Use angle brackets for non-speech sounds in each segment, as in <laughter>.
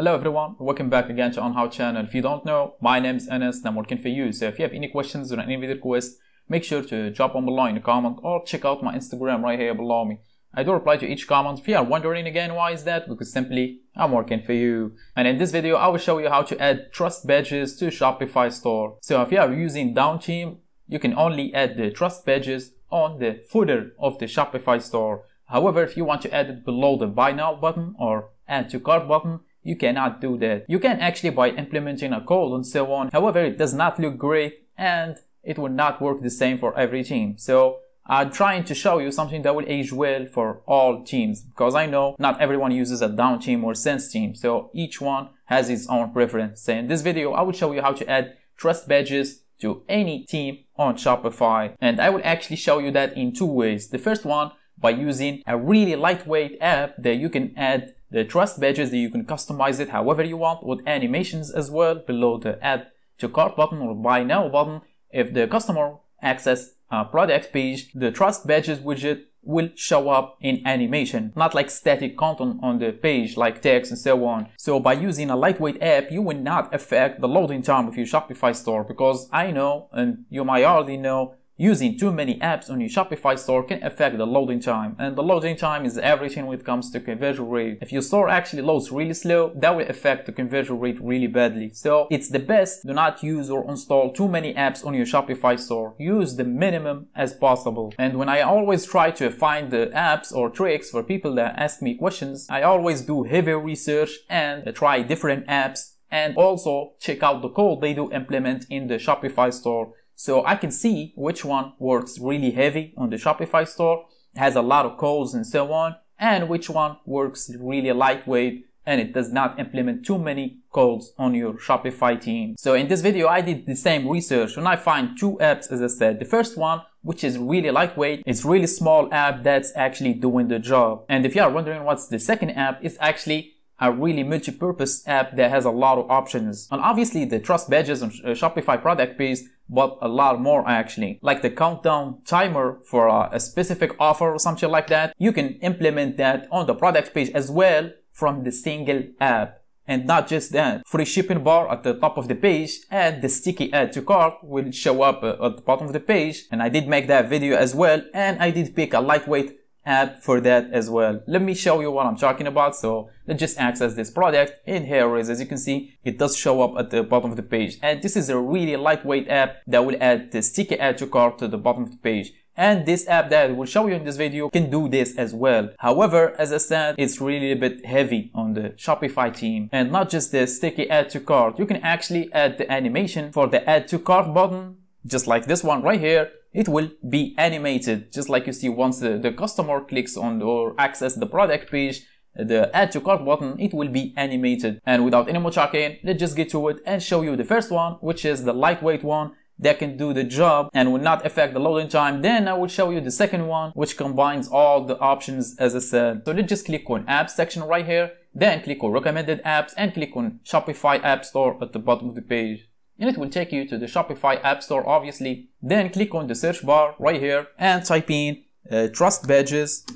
Hello everyone, welcome back again to On How channel. If you don't know, my name is Anas and I'm working for you. So if you have any questions or any video requests, make sure to drop them below in the comment or check out my Instagram right here below me. I do reply to each comment. If you are wondering again why is that, because simply I'm working for you. And in this video, I will show you how to add trust badges to Shopify store. So if you are using Dawn theme, you can only add the trust badges on the footer of the Shopify store. However, if you want to add it below the buy now button or add to cart button, you cannot do that. You can actually by implementing a code and so on. However, it does not look great and it will not work the same for every theme. So I'm trying to show you something that will age well for all themes because I know not everyone uses a Dawn theme or Sense theme. So each one has its own preference. So in this video, I will show you how to add trust badges to any theme on Shopify. And I will actually show you that in two ways. The first one by using a really lightweight app that you can add the trust badges that you can customize it however you want with animations as well below the add to cart button or buy now button. If the customer access a product page, the trust badges widget will show up in animation, not like static content on the page like text and so on. So by using a lightweight app, you will not affect the loading time of your Shopify store because I know, and you might already know, Using too many apps on your Shopify store can affect the loading time and the loading time is everything when it comes to conversion rate. If your store actually loads really slow, that will affect the conversion rate really badly. So it's the best do not use or install too many apps on your Shopify store. Use the minimum as possible. And when I always try to find the apps or tricks for people that ask me questions, I always do heavy research and try different apps and also check out the code they do implement in the Shopify store so I can see which one works really heavy on the Shopify store, has a lot of codes and so on, and which one works really lightweight and it does not implement too many codes on your Shopify theme. So in this video, I did the same research and I find two apps as I said. The first one, which is really lightweight, it's really small app that's actually doing the job. And if you are wondering what's the second app, it's actually a really multi-purpose app that has a lot of options. And obviously the trust badges on uh, Shopify product page, but a lot more actually. Like the countdown timer for a, a specific offer or something like that. You can implement that on the product page as well from the single app. And not just that, free shipping bar at the top of the page and the sticky add to cart will show up uh, at the bottom of the page. And I did make that video as well. And I did pick a lightweight app for that as well. Let me show you what I'm talking about. So let's just access this product. In here is, as you can see, it does show up at the bottom of the page. And this is a really lightweight app that will add the sticky add to cart to the bottom of the page. And this app that I will show you in this video can do this as well. However, as I said, it's really a bit heavy on the Shopify theme. And not just the sticky add to cart, you can actually add the animation for the add to cart button, just like this one right here it will be animated just like you see once the, the customer clicks on or access the product page the add to cart button it will be animated. And without any more talking let's just get to it and show you the first one which is the lightweight one that can do the job and will not affect the loading time. Then I will show you the second one which combines all the options as I said. So let's just click on apps section right here then click on recommended apps and click on Shopify app store at the bottom of the page and it will take you to the Shopify App Store obviously. Then click on the search bar right here and type in uh, Trust Badges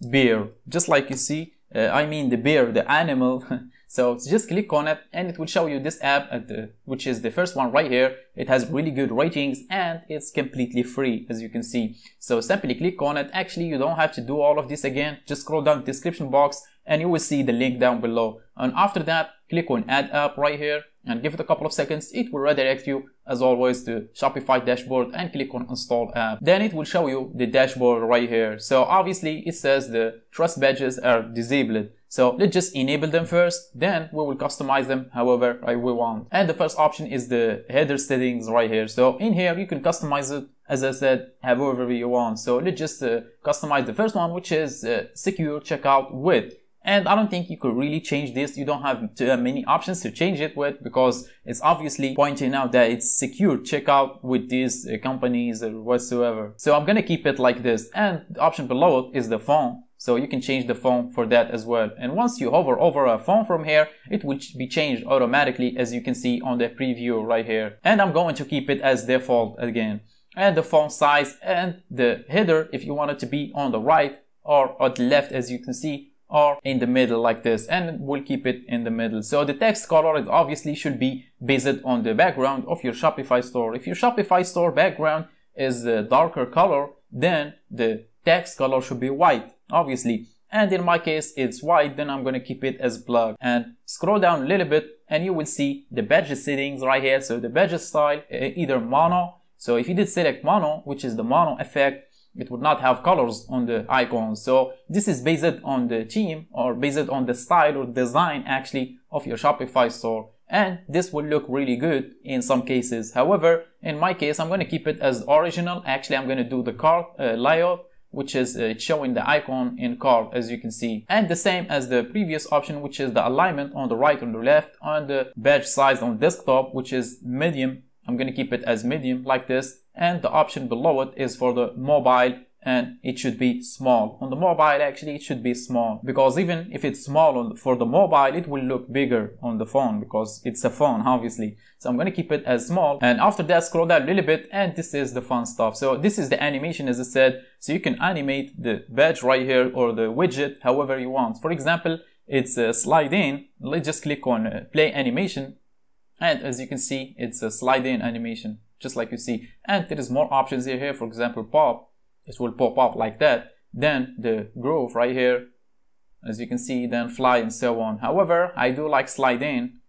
Bear. Just like you see, uh, I mean the bear, the animal. <laughs> so just click on it and it will show you this app at the, which is the first one right here. It has really good ratings and it's completely free as you can see. So simply click on it. Actually, you don't have to do all of this again. Just scroll down the description box and you will see the link down below. And after that, click on add app right here and give it a couple of seconds it will redirect you as always to Shopify dashboard and click on install app. Then it will show you the dashboard right here. So obviously it says the trust badges are disabled. So let's just enable them first then we will customize them however we want. And the first option is the header settings right here. So in here you can customize it as I said, however you want. So let's just uh, customize the first one, which is uh, secure checkout with. And I don't think you could really change this. You don't have many options to change it with because it's obviously pointing out that it's secure checkout with these uh, companies or whatsoever. So I'm gonna keep it like this. And the option below it is the font. So you can change the font for that as well. And once you hover over a font from here, it will be changed automatically as you can see on the preview right here. And I'm going to keep it as default again. And the font size and the header, if you want it to be on the right or on the left as you can see, or in the middle like this and we'll keep it in the middle. So the text color it obviously should be based on the background of your Shopify store. If your Shopify store background is a darker color, then the text color should be white, obviously. And in my case, it's white, then I'm gonna keep it as black. And scroll down a little bit and you will see the badge settings right here. So the badge style, either mono. So if you did select mono, which is the mono effect, it would not have colors on the icons. So this is based on the theme or based on the style or design actually of your Shopify store. And this will look really good in some cases. However, in my case, I'm going to keep it as original. Actually, I'm going to do the card uh, layout which is uh, showing the icon in card as you can see and the same as the previous option which is the alignment on the right and the left on the badge size on desktop which is medium I'm going to keep it as medium like this and the option below it is for the mobile and it should be small. On the mobile actually it should be small because even if it's small for the mobile it will look bigger on the phone because it's a phone obviously. So I'm gonna keep it as small and after that scroll down a little bit and this is the fun stuff. So this is the animation as I said so you can animate the badge right here or the widget however you want. For example it's a slide in. Let's just click on uh, play animation and as you can see it's a slide in animation just like you see. And there is more options here, here. For example pop it will pop up like that. Then the groove right here as you can see then fly and so on. However I do like slide in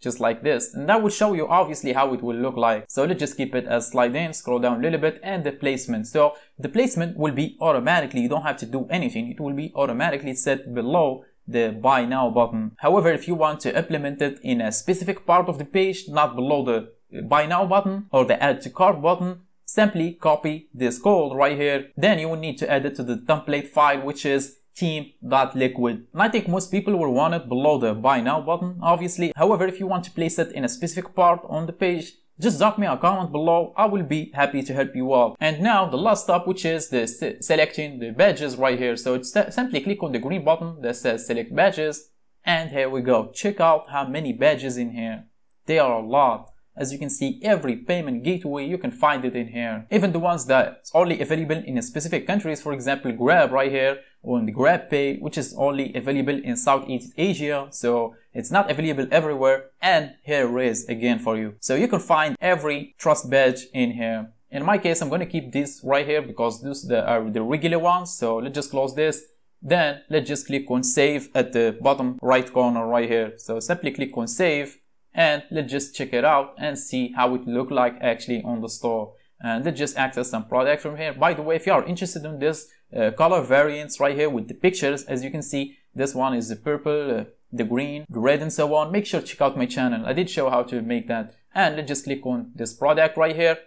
just like this. And that will show you obviously how it will look like. So let's just keep it as slide in scroll down a little bit and the placement. So the placement will be automatically you don't have to do anything. It will be automatically set below the buy now button. However if you want to implement it in a specific part of the page not below the buy now button or the add to cart button simply copy this code right here. Then you will need to add it to the template file which is theme.liquid and I think most people will want it below the buy now button obviously. However if you want to place it in a specific part on the page just drop me a comment below. I will be happy to help you out. And now the last step which is the selecting the badges right here. So it's simply click on the green button that says select badges. And here we go. Check out how many badges in here. They are a lot. As you can see, every payment gateway, you can find it in here. Even the ones that only available in specific countries, for example, Grab right here, or the Grab Pay, which is only available in Southeast Asia. So it's not available everywhere. And here is again for you. So you can find every trust badge in here. In my case, I'm going to keep this right here because these are the regular ones. So let's just close this. Then let's just click on save at the bottom right corner right here. So simply click on save and let's just check it out and see how it look like actually on the store and let's just access some product from here by the way if you are interested in this uh, color variants right here with the pictures. As you can see this one is the purple uh, the green the red and so on. Make sure to check out my channel. I did show how to make that. And let's just click on this product right here.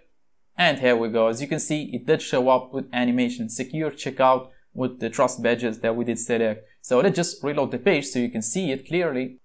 And here we go. As you can see it did show up with animation. Secure checkout with the trust badges that we did select. So let's just reload the page so you can see it clearly.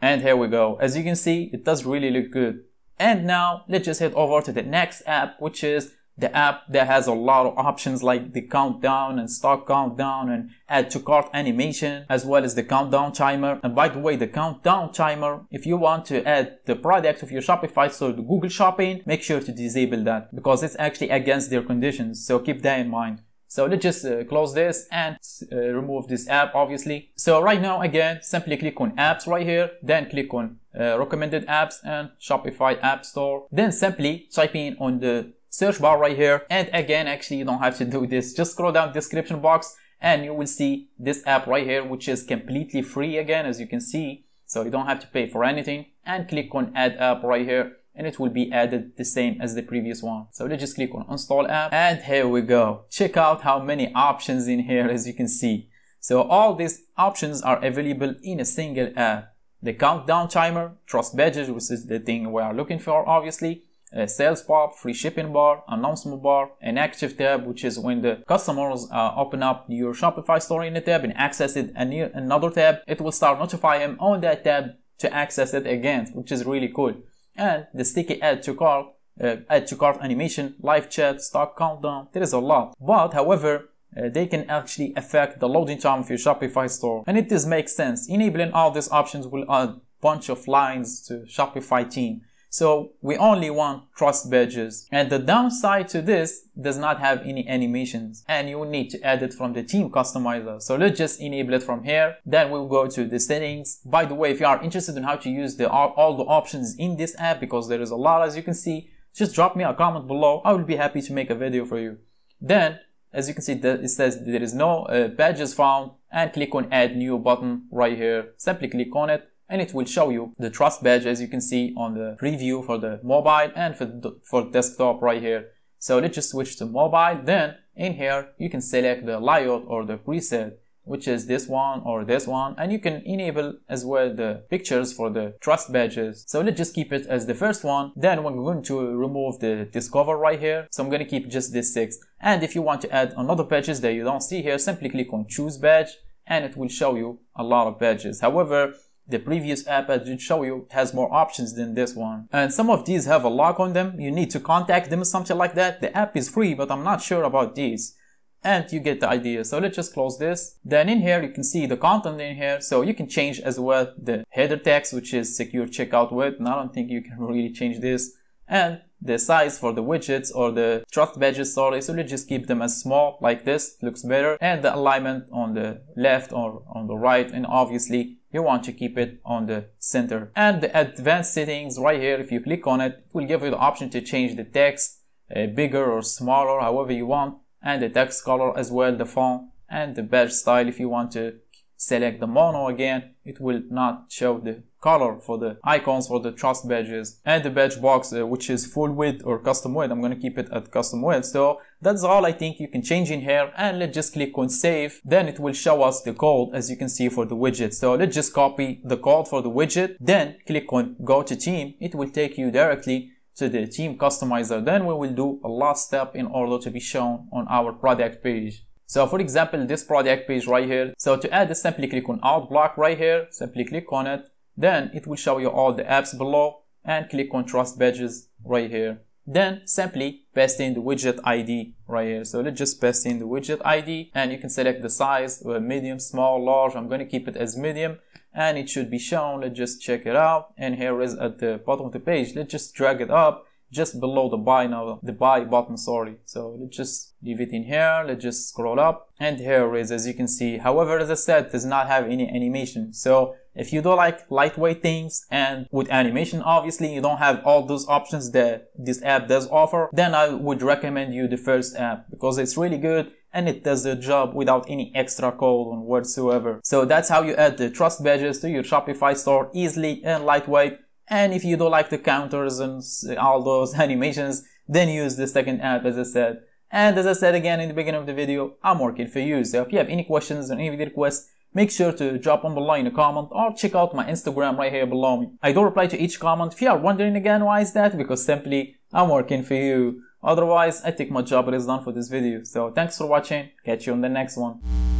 And here we go. As you can see, it does really look good. And now let's just head over to the next app, which is the app that has a lot of options like the countdown and stock countdown and add to cart animation as well as the countdown timer. And by the way, the countdown timer, if you want to add the product of your Shopify store to Google Shopping, make sure to disable that because it's actually against their conditions. So keep that in mind. So let's just uh, close this and uh, remove this app obviously. So right now again, simply click on apps right here, then click on uh, recommended apps and Shopify app store. Then simply type in on the search bar right here. And again, actually you don't have to do this. Just scroll down description box and you will see this app right here, which is completely free again, as you can see. So you don't have to pay for anything and click on add app right here and it will be added the same as the previous one. So let's just click on install app and here we go. Check out how many options in here as you can see. So all these options are available in a single app. The countdown timer, trust badges, which is the thing we are looking for obviously, a sales pop, free shipping bar, announcement bar, an active tab, which is when the customers uh, open up your Shopify store in the tab and access it and another tab, it will start notify him on that tab to access it again, which is really cool and the sticky add to cart, uh, add to cart animation, live chat, stock countdown. There is a lot. But however, uh, they can actually affect the loading time of your Shopify store. And it does make sense. Enabling all these options will add a bunch of lines to Shopify theme. So we only want trust badges. And the downside to this does not have any animations and you need to add it from the theme customizer. So let's just enable it from here. Then we'll go to the settings. By the way, if you are interested in how to use the all the options in this app because there is a lot as you can see, just drop me a comment below. I will be happy to make a video for you. Then as you can see it says there is no uh, badges found and click on add new button right here simply click on it and it will show you the trust badge as you can see on the preview for the mobile and for, the, for desktop right here. So let's just switch to mobile. Then in here you can select the layout or the preset which is this one or this one. And you can enable as well the pictures for the trust badges. So let's just keep it as the first one. Then we're going to remove the discover right here. So i'm going to keep just this six and if you want to add another badges that you don't see here simply click on choose badge and it will show you a lot of badges. However the previous app I did show you has more options than this one. And some of these have a lock on them. You need to contact them something like that. The app is free, but I'm not sure about these and you get the idea. So let's just close this. Then in here, you can see the content in here. So you can change as well the header text, which is secure checkout with. And I don't think you can really change this. And the size for the widgets or the trust badges, sorry. So let's just keep them as small like this, looks better. And the alignment on the left or on the right. And obviously you want to keep it on the center. And the advanced settings right here, if you click on it, it will give you the option to change the text uh, bigger or smaller, however you want and the text color as well, the font and the badge style. If you want to select the mono again, it will not show the color for the icons for the trust badges and the badge box uh, which is full width or custom width. I'm going to keep it at custom width. So that's all i think you can change in here. And let's just click on save. Then it will show us the code as you can see for the widget. So let's just copy the code for the widget. Then click on go to theme. It will take you directly to the theme customizer, then we will do a last step in order to be shown on our product page. So for example, this project page right here. So to add this, simply click on Add Block right here, simply click on it. Then it will show you all the apps below and click on Trust Badges right here. Then simply paste in the widget ID right here. So let's just paste in the widget ID and you can select the size, uh, medium, small, large. I'm going to keep it as medium and it should be shown. Let's just check it out. And here is at the bottom of the page. Let's just drag it up just below the buy now, the buy button, sorry. So let's just leave it in here. Let's just scroll up and here is, as you can see. However, as I said, does not have any animation. So if you don't like lightweight things and with animation, obviously you don't have all those options that this app does offer, then I would recommend you the first app because it's really good and it does the job without any extra code on whatsoever. So that's how you add the trust badges to your Shopify store easily and lightweight. And if you don't like the counters and all those <laughs> animations, then use the second app as I said. And as I said again in the beginning of the video, I'm working for you. So if you have any questions or any requests, make sure to drop them below in a comment or check out my Instagram right here below me. I do reply to each comment. If you are wondering again why is that, because simply I'm working for you. Otherwise, I think my job is done for this video. So thanks for watching. Catch you on the next one.